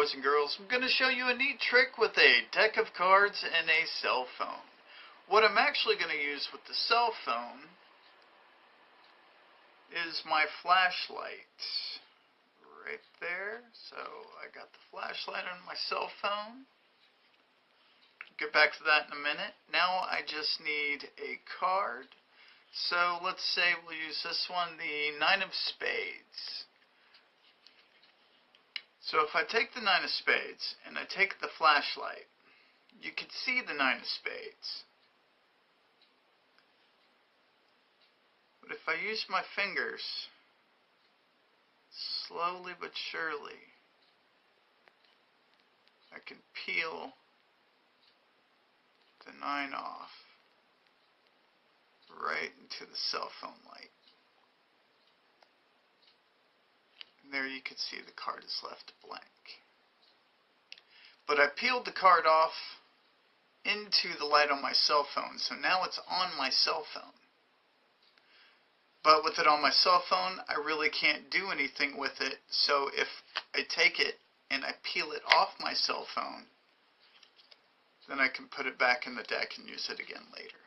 boys and girls. I'm going to show you a neat trick with a deck of cards and a cell phone. What I'm actually going to use with the cell phone is my flashlight. Right there. So I got the flashlight on my cell phone. Get back to that in a minute. Now I just need a card. So let's say we'll use this one, the Nine of Spades. So if I take the nine of spades and I take the flashlight, you can see the nine of spades. But if I use my fingers, slowly but surely, I can peel the nine off right into the cell phone light. There you can see the card is left blank. But I peeled the card off into the light on my cell phone, so now it's on my cell phone. But with it on my cell phone, I really can't do anything with it, so if I take it and I peel it off my cell phone, then I can put it back in the deck and use it again later.